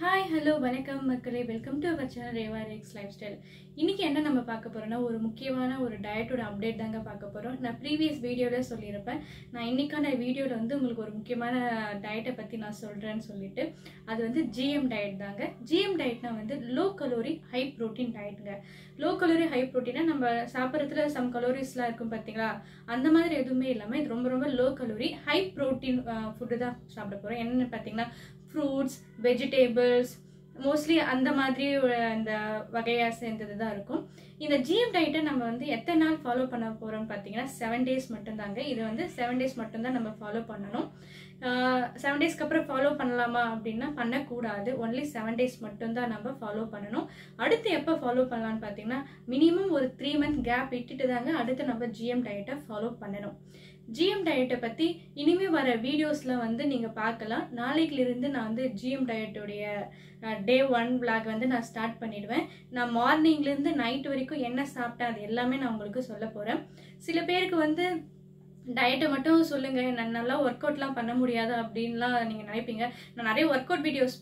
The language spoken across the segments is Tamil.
ஹாய் ஹலோ வணக்கம் மக்களே. Welcome to our channel Rewa ரேக்ஸ் லைஃப் ஸ்டைல் இன்றைக்கி என்ன நம்ம பார்க்க போகிறோம்னா ஒரு முக்கியமான ஒரு டயட்டோட அப்டேட் தாங்க பார்க்க போகிறோம் நான் ப்ரீவியஸ் வீடியோவில் சொல்லியிருப்பேன். நான் இன்றைக்கான வீடியோவில் வந்து உங்களுக்கு ஒரு முக்கியமான டயட்டை பற்றி நான் சொல்கிறேன்னு சொல்லிட்டு அது வந்து ஜிஎம் டயட் தாங்க. ஜிஎம் டயட்னா வந்து லோ கலோரி ஹை ப்ரோட்டீன் டயட்டுங்க லோ கலோரி ஹை ப்ரோட்டீனா நம்ம சாப்பிட்றதுல சம் கலோரிஸ்லாம் இருக்கும் பார்த்தீங்களா அந்த மாதிரி எதுவுமே இல்லாமல் இது ரொம்ப ரொம்ப low calorie high protein food தான் சாப்பிட போகிறோம் என்னென்னு பார்த்தீங்கன்னா ஃப்ரூட்ஸ் வெஜிடேபிள்ஸ் மோஸ்ட்லி அந்த மாதிரி அந்த வகையாக சேர்ந்தது தான் இருக்கும். இந்த ஜிஎம் டயட்டை நம்ம வந்து எத்தனை நாள் ஃபாலோ பண்ண போகிறோம்னு பார்த்தீங்கன்னா செவன் டேஸ் மட்டும்தாங்க. இது வந்து செவன் டேஸ் மட்டும்தான் நம்ம ஃபாலோ பண்ணணும். செவன் டேஸ்க்கு அப்புறம் ஃபாலோ பண்ணலாமா அப்படின்னா பண்ணக்கூடாது. ஒன்லி செவன் டேஸ் மட்டும்தான் நம்ம ஃபாலோ பண்ணணும். அடுத்து எப்போ ஃபாலோ பண்ணலான்னு பார்த்தீங்கன்னா மினிமம் ஒரு த்ரீ மந்த் கேப் விட்டுட்டு தாங்க அடுத்து நம்ம ஜிஎம் டயட்டை ஃபாலோ பண்ணணும். ஜிஎம் டயட்டை பற்றி இனிமேல் வர வீடியோஸில் வந்து நீங்கள் பார்க்கலாம். நாளைக்கிலிருந்து நான் வந்து ஜிஎம் டயட்டோடைய டே ஒன் விளாக் வந்து நான் ஸ்டார்ட் பண்ணிடுவேன். நான் மார்னிங்லேருந்து நைட் வரைக்கும் என்ன சாப்பிட்டேன் அது எல்லாமே நான் உங்களுக்கு சொல்ல போகிறேன் சில பேருக்கு வந்து டயட்டை மட்டும் சொல்லுங்க. நான் நல்லா ஒர்க் அவுட்லாம் பண்ண முடியாது அப்படின்லாம் நீங்கள் நினைப்பீங்க. நான் நிறைய ஒர்க் அவுட் வீடியோஸ்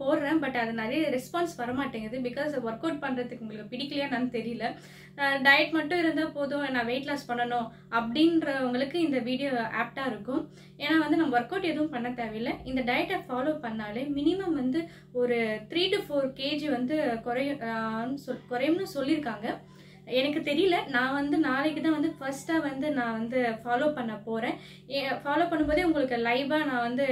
போடுறேன். பட் அது நிறைய ரெஸ்பான்ஸ் வர மாட்டேங்குது பிகாஸ் ஒர்க் அவுட் பண்ணுறதுக்கு உங்களுக்கு பிடிக்கலையா நான் தெரியல டயட் மட்டும் இருந்தால் போதும். நான் வெயிட் லாஸ் பண்ணணும் அப்படின்றவங்களுக்கு இந்த வீடியோ ஆப்டாக இருக்கும். ஏன்னா வந்து நம்ம ஒர்க் அவுட் எதுவும் பண்ண தேவையில்லை. இந்த டயட்டை ஃபாலோ பண்ணாலே மினிமம் வந்து ஒரு த்ரீ டு ஃபோர் கேஜி வந்து குறையும் சொல் குறையும்னு சொல்லியிருக்காங்க. எனக்கு தெரியல. நான் வந்து நாளைக்கு தான் வந்து ஃபர்ஸ்ட்டாக வந்து நான் வந்து ஃபாலோ பண்ண போகிறேன் ஃபாலோ பண்ணும்போதே உங்களுக்கு லைவாக நான் வந்து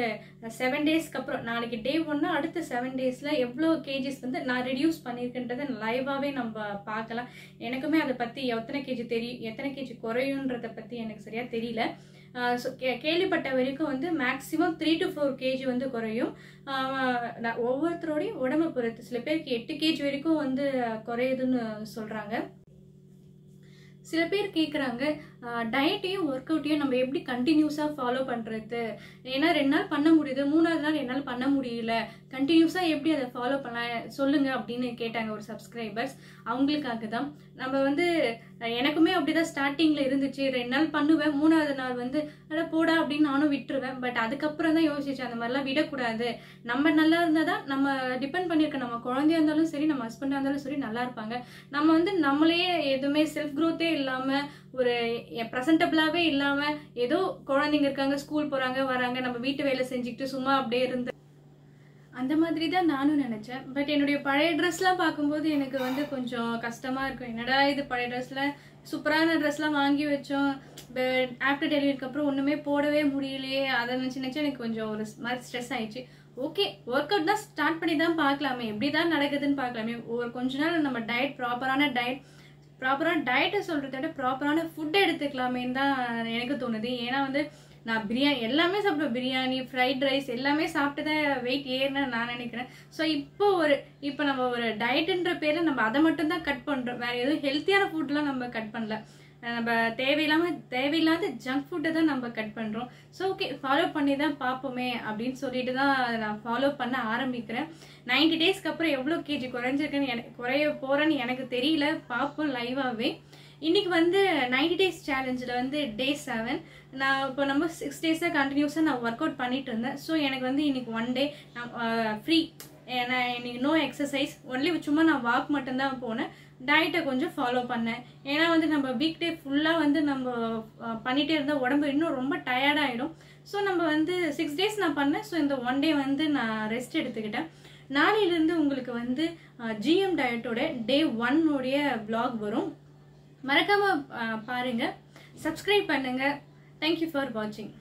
செவன் டேஸ்க்கு அப்புறம் நாளைக்கு டே ஒன்னா அடுத்த செவன் டேஸில் எவ்வளோ கேஜிஸ் வந்து நான் ரெடியூஸ் பண்ணியிருக்கின்றதை லைவாகவே நம்ம பார்க்கலாம். எனக்குமே அதை பற்றி எத்தனை கேஜி தெரியும் எத்தனை கேஜி குறையுன்றதை பற்றி எனக்கு சரியாக தெரியல. ஸோ கே கேள்விப்பட்ட வரைக்கும் வந்து maximum three to four KG வந்து குறையும். ஒவ்வொருத்தரோடையும் உடம்பு பொறுத்து. சில பேருக்கு எட்டு கேஜி வரைக்கும் வந்து குறையுதுன்னு சொல்கிறாங்க சில பேர் கேட்குறாங்க டயட்டையும் ஒர்க் அவுட்டையும் நம்ம எப்படி கண்டினியூஸாக ஃபாலோ பண்ணுறது ஏன்னா ரெண்டு நாள் பண்ண முடியுது மூணாவது நாள் என்னால் பண்ண முடியல. கண்டினியூஸாக எப்படி அதை ஃபாலோ பண்ணலாம்? சொல்லுங்கள் அப்படின்னு கேட்டாங்க ஒரு சப்ஸ்கிரைபர்ஸ் அவங்களுக்காக தான். நம்ம வந்து எனக்குமே அப்படிதான் ஸ்டார்டிங்கில் இருந்துச்சு. ரெண்டு நாள் பண்ணுவேன் மூணாவது நாள் வந்து அதை போடா அப்படின்னு நானும் விட்டுருவேன். பட் அதுக்கப்புறம் தான் யோசிச்சேன் அந்த மாதிரிலாம் விடக்கூடாது. நம்ம நல்லா இருந்தால் தான் நம்ம டிபெண்ட் பண்ணியிருக்க நம்ம குழந்தையா இருந்தாலும் சரி நம்ம ஹஸ்பண்டாக இருந்தாலும் சரி நல்லா இருப்பாங்க. நம்ம வந்து நம்மளே எதுவுமே செல்ஃப் க்ரோத்தே இல்லாமல் ஒரு ப்ரெசன்டபிளாகவே இல்லாமல் ஏதோ குழந்தைங்க இருக்காங்க ஸ்கூல் போகிறாங்க வராங்க நம்ம வீட்டு வேலை செஞ்சுக்கிட்டு சும்மா அப்படியே இருந்து அந்த மாதிரி தான் நானும் நினச்சேன். பட் என்னுடைய பழைய ட்ரெஸ்லாம் பார்க்கும்போது எனக்கு வந்து கொஞ்சம் கஷ்டமாக இருக்கும். என்னடா இது பழைய ட்ரெஸ்ஸில் சூப்பரான ட்ரெஸ்லாம் வாங்கி வச்சோம். பட் ஆஃப்டர் டெலிவரிக்கு அப்புறம் ஒன்றுமே போடவே முடியலையே. அதை நினச்சி நினச்சி எனக்கு கொஞ்சம் ஒரு மாதிரி ஸ்ட்ரெஸ் ஆயிடுச்சு. ஓகே ஒர்க் அவுட் தான் ஸ்டார்ட் பண்ணி தான் பார்க்கலாமே. எப்படி தான் நடக்குதுன்னு பார்க்கலாமே. ஒரு கொஞ்ச நாள் நம்ம டயட் ப்ராப்பரான டயட் ப்ராப்பரான டயட்டை சொல்கிறத விட ப்ராப்பரான ஃபுட்டை எடுத்துக்கலாமேன்னு தான் எனக்கு தோணுது. ஏன்னா வந்து நான் பிரியாணி எல்லாமே சாப்பிடுவேன். பிரியாணி ஃப்ரைட் ரைஸ் எல்லாமே சாப்பிட்டு தான் வெயிட் ஏறினேன் நான் நினைக்கிறேன். ஸோ இப்போ ஒரு இப்போ நம்ம ஒரு டயட்டுன்ற பேரில் நம்ம அதை மட்டும் தான் கட் பண்ணுறோம் வேறு எதுவும் ஹெல்த்தியான ஃபுட்லாம் நம்ம கட் பண்ணல. நம்ம தேவையில்லாமல் தேவையில்லாத ஜங்க் ஃபுட்டை தான் நம்ம கட் பண்ணுறோம் ஸோ ஓகே ஃபாலோ பண்ணி தான் பார்ப்போமே அப்படின்னு சொல்லிட்டு தான் நான் ஃபாலோ பண்ண ஆரம்பிக்கிறேன். நைன்டி டேஸ்க்கு அப்புறம் எவ்வளோ கேஜி குறைஞ்சிருக்குன்னு எனக்கு குறைய போகிறேன்னு எனக்கு தெரியல. பார்ப்போம் லைவாகவே இன்னைக்கு வந்து நைன்டி டேஸ் சேலஞ்சில் வந்து டே செவன் நான் இப்போ நம்ம சிக்ஸ் டேஸாக கண்டினியூஸாக நான் ஒர்க் அவுட் பண்ணிட்டு இருந்தேன். ஸோ எனக்கு வந்து இன்னைக்கு ஒன் டே நான் ஃப்ரீ ஏன்னா இன்னைக்கு நோ எக்ஸசைஸ் ஒன்லி சும்மா நான் வாக் மட்டும்தான் போனேன். டயட்டை கொஞ்சம் ஃபாலோ பண்ணேன். ஏன்னா வந்து நம்ம வீக் டே ஃபுல்லாக வந்து நம்ம பண்ணிகிட்டே இருந்தால் உடம்பு இன்னும் ரொம்ப டயர்டாகிடும் ஸோ நம்ம வந்து சிக்ஸ் டேஸ் நான் பண்ணேன். ஸோ இந்த ஒன் டே வந்து நான் ரெஸ்ட் எடுத்துக்கிட்டேன். நாளையிலேருந்து உங்களுக்கு வந்து ஜிஎம் டயட்டோட டே ஒன்னுடைய பிளாக் வரும். மறக்காமல் பாருங்கள் சப்ஸ்கிரைப் பண்ணுங்கள் தேங்க்யூ ஃபார் வாட்சிங்